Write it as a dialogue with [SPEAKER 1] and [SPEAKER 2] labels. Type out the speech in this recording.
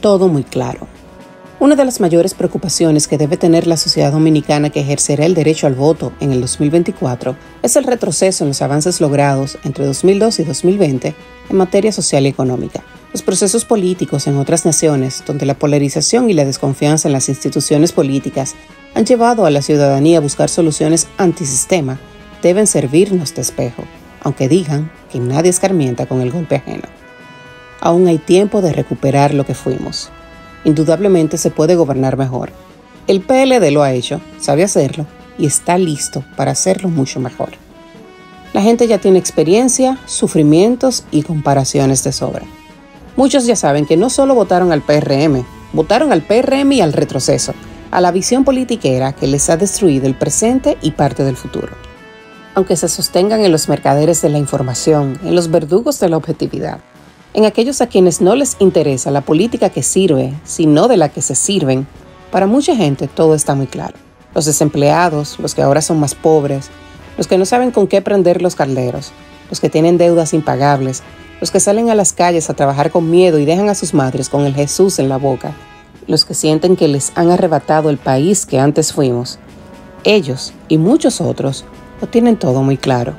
[SPEAKER 1] todo muy claro. Una de las mayores preocupaciones que debe tener la sociedad dominicana que ejercerá el derecho al voto en el 2024 es el retroceso en los avances logrados entre 2002 y 2020 en materia social y económica. Los procesos políticos en otras naciones, donde la polarización y la desconfianza en las instituciones políticas han llevado a la ciudadanía a buscar soluciones antisistema, deben servirnos de espejo, aunque digan que nadie escarmienta con el golpe ajeno. Aún hay tiempo de recuperar lo que fuimos indudablemente se puede gobernar mejor. El PLD lo ha hecho, sabe hacerlo y está listo para hacerlo mucho mejor. La gente ya tiene experiencia, sufrimientos y comparaciones de sobra. Muchos ya saben que no solo votaron al PRM, votaron al PRM y al retroceso, a la visión politiquera que les ha destruido el presente y parte del futuro. Aunque se sostengan en los mercaderes de la información, en los verdugos de la objetividad, en aquellos a quienes no les interesa la política que sirve, sino de la que se sirven, para mucha gente todo está muy claro. Los desempleados, los que ahora son más pobres, los que no saben con qué prender los calderos, los que tienen deudas impagables, los que salen a las calles a trabajar con miedo y dejan a sus madres con el Jesús en la boca, los que sienten que les han arrebatado el país que antes fuimos. Ellos y muchos otros lo tienen todo muy claro.